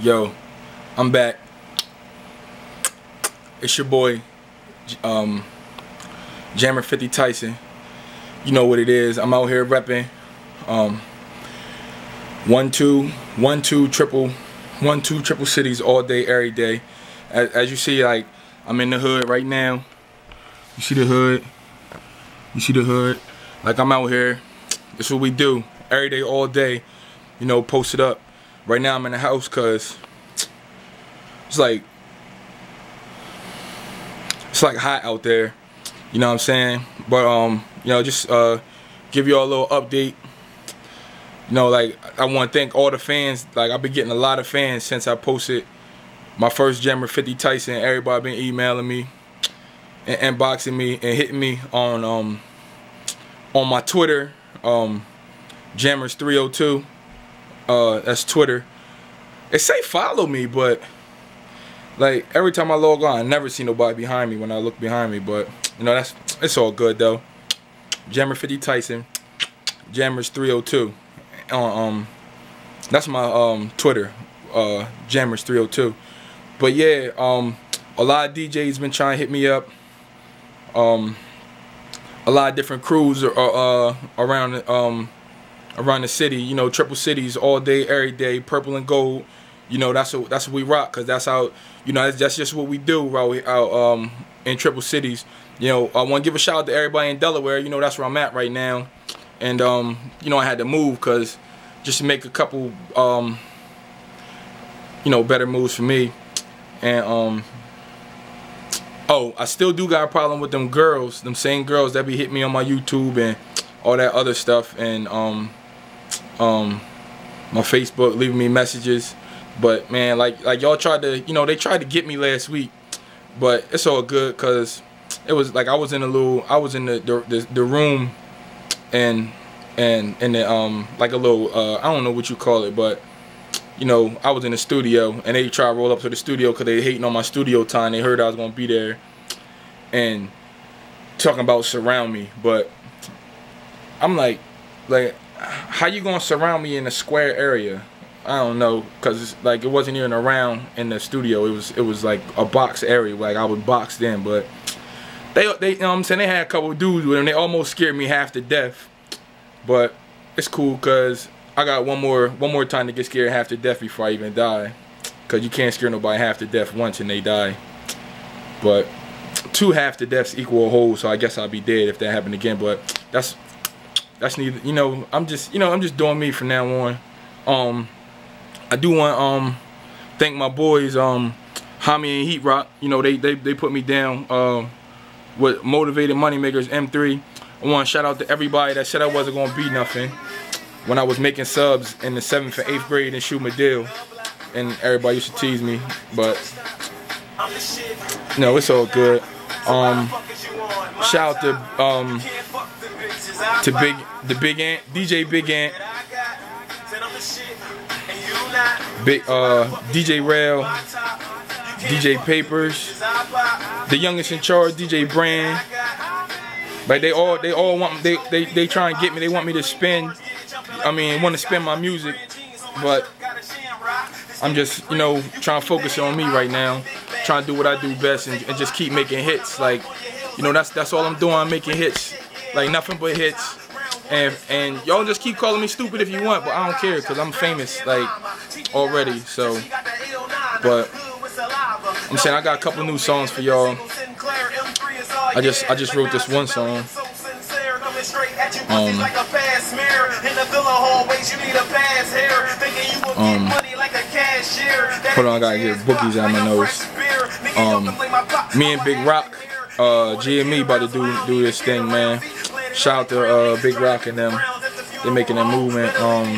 Yo, I'm back. It's your boy, um, Jammer 50 Tyson. You know what it is. I'm out here repping. Um, one two, one two triple, one two triple cities all day, every day. As, as you see, like I'm in the hood right now. You see the hood. You see the hood. Like I'm out here. This what we do every day, all day. You know, post it up. Right now I'm in the house cause it's like it's like hot out there. You know what I'm saying? But um, you know, just uh give you all a little update. You know, like I want to thank all the fans. Like I've been getting a lot of fans since I posted my first Jammer 50 Tyson. Everybody been emailing me and inboxing me and hitting me on um on my Twitter, um Jammers 302. Uh, that's Twitter. It say follow me, but like every time I log on, I never see nobody behind me when I look behind me. But you know that's it's all good though. Jammer 50 Tyson, Jammers 302. Uh, um, that's my um Twitter, uh, Jammers 302. But yeah, um, a lot of DJs been trying to hit me up. Um, a lot of different crews are uh, around um around the city. You know, triple cities all day, every day, purple and gold. You know, that's what that's what we rock, cause that's how you know that's, that's just what we do right out um, in triple cities. You know, I want to give a shout out to everybody in Delaware. You know, that's where I'm at right now, and um, you know I had to move, cause just to make a couple um, you know better moves for me, and um, oh, I still do got a problem with them girls, them same girls that be hitting me on my YouTube and all that other stuff, and um, um, my Facebook, leaving me messages. But man, like like y'all tried to, you know, they tried to get me last week, but it's all good because it was like I was in a little, I was in the the, the, the room, and and and the, um like a little, uh, I don't know what you call it, but you know, I was in the studio and they tried to roll up to the studio because they hating on my studio time. They heard I was gonna be there, and talking about surround me, but I'm like, like how you gonna surround me in a square area? I don't know, cause like it wasn't even around in the studio. It was it was like a box area, like I was boxed in. But they they you know what I'm saying they had a couple dudes with them. They almost scared me half to death. But it's cool, cause I got one more one more time to get scared half to death before I even die. Cause you can't scare nobody half to death once and they die. But two half to deaths equal a whole, so I guess I'll be dead if that happened again. But that's that's neither you know i'm just you know i'm just doing me from now on. Um i do want um thank my boys um Hami and Heat Rock. You know they they, they put me down uh, with motivated moneymakers m3 i want to shout out to everybody that said i wasn't gonna be nothing when i was making subs in the seventh and eighth grade in Shoot my deal and everybody used to tease me but no it's all good. Um shout out to um to Big the Big Ant, DJ Big Ant, Big uh DJ Rail, DJ Papers, the youngest in charge, DJ Brand. Like they all they all want they they they try and get me. They want me to spin. I mean, want to spin my music, but I'm just you know trying to focus on me right now, trying to do what I do best and, and just keep making hits. Like you know that's that's all I'm doing. I'm making hits like nothing but hits. And and y'all just keep calling me stupid if you want, but I don't care because I'm famous like already. So, but I'm saying I got a couple new songs for y'all. I just I just wrote this one song. Um, um, hold on, I gotta get boogies out my nose. Um, me and Big Rock, uh, GME about to do do this thing, man. Shout out to uh, Big Rock and them. They're making that movement. Um,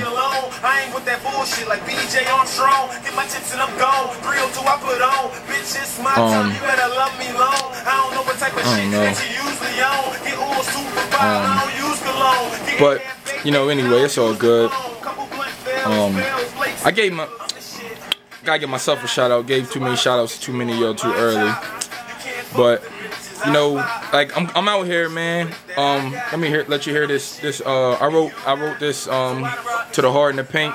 um, I don't know. Um, but you know, anyway, it's all good. Um, I gave my gotta give myself a shout out. Gave too many shout outs to too many y'all too early. But you know, like I'm, I'm out here, man. Um, let me hear, let you hear this. This uh, I wrote, I wrote this um, to the heart in the paint.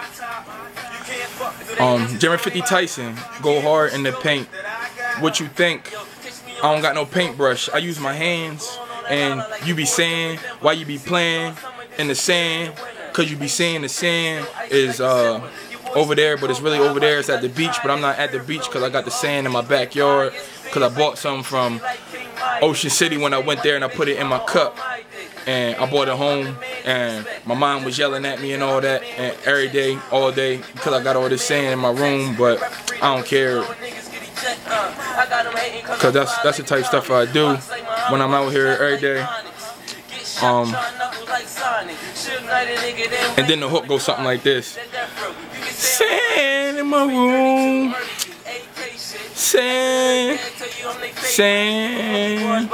Um, Jeremy 50 Tyson, go hard in the paint. What you think? I don't got no paintbrush. I use my hands, and you be saying why you be playing in the sand, cause you be saying the sand is uh, over there, but it's really over there. It's at the beach, but I'm not at the beach cause I got the sand in my backyard, cause I bought some from Ocean City when I went there and I put it in my cup. And I brought it home and my mom was yelling at me and all that. And every day, all day because I got all this sand in my room. But I don't care. Because that's that's the type of stuff I do when I'm out here every day. Um and then the hook goes something like this. Sand in my room. Sand sand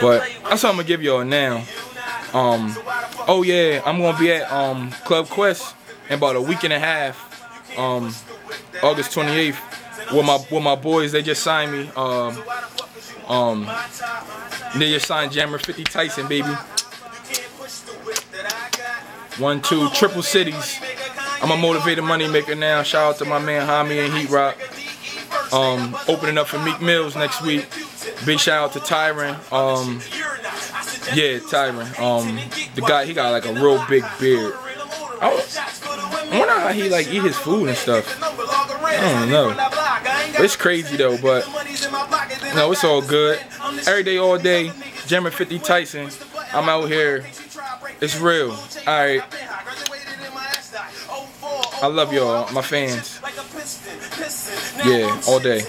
but that's what I'm gonna give y'all now um, oh yeah, I'm gonna be at um, Club Quest in about a week and a half, um, August 28th, with my with my boys. They just signed me. Um, um, they just signed Jammer 50 Tyson, baby. One, two, triple cities. I'm a motivated money maker now. Shout out to my man Hami and Heat Rock. Um, opening up for Meek Mills next week. Big shout out to Tyron. Um, yeah, Tyron. Um, the guy, he got like a real big beard. I, wonder how he like eat his food and stuff. I don't know. It's crazy though, but no, it's all good. Every day, all day, Jammer 50 Tyson. I'm out here. It's real. Alright. I love y'all, my fans. Yeah, all day.